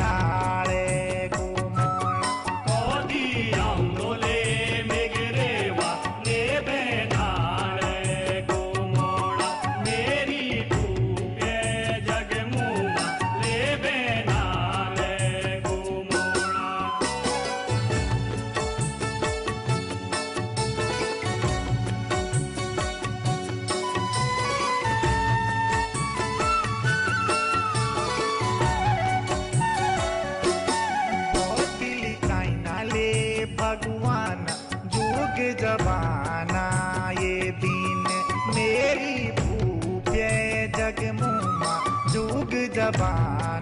நாளை जुआना जुग जबाना ये दिन मेरी भूप जग मुमा जुग जबाना।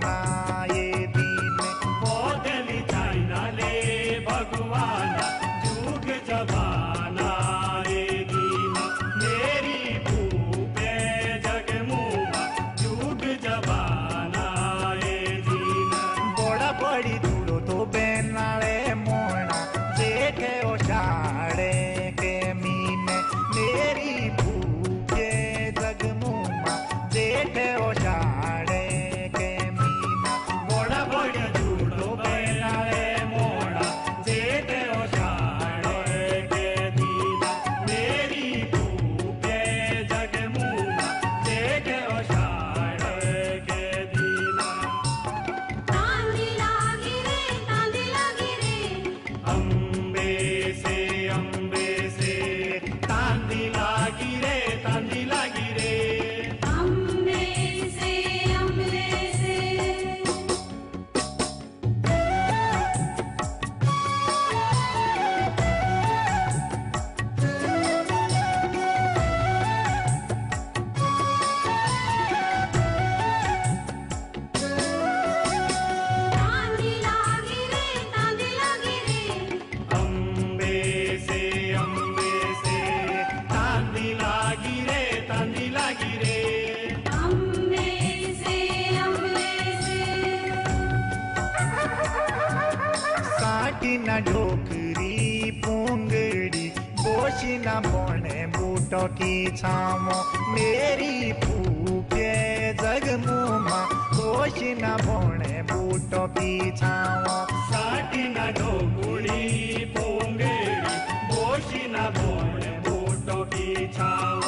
न ढोकरी, पूंगड़ी बोश न बोने बूटो की छामो, मेरी फूके जगमुमा बोश न बोने बूटो की छामो। साटी न ढोकड़ी पूंगड़ी बोश न बोने बूटो की छामो।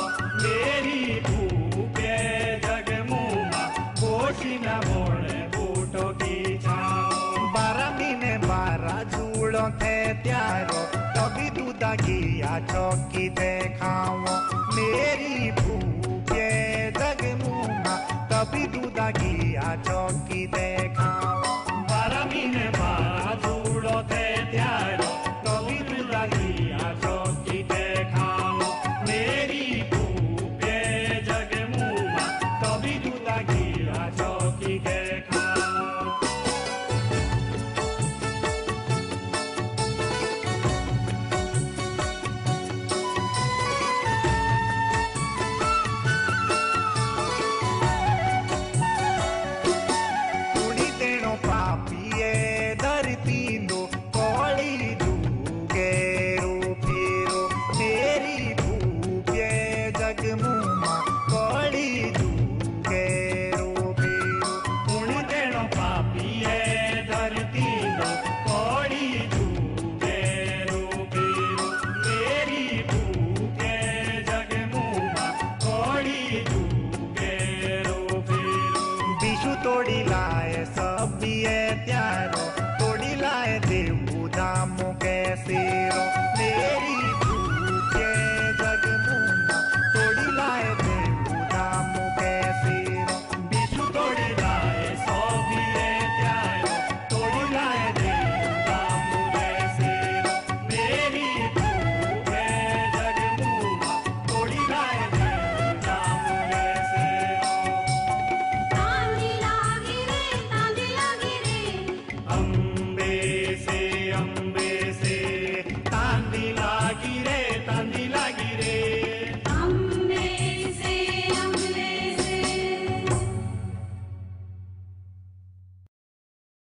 की देखाओ मेरी भूखे दग मुहा कभी दूधा गिया चौकी देखाओ बरमीन बाजूड़ो ते त्याग see.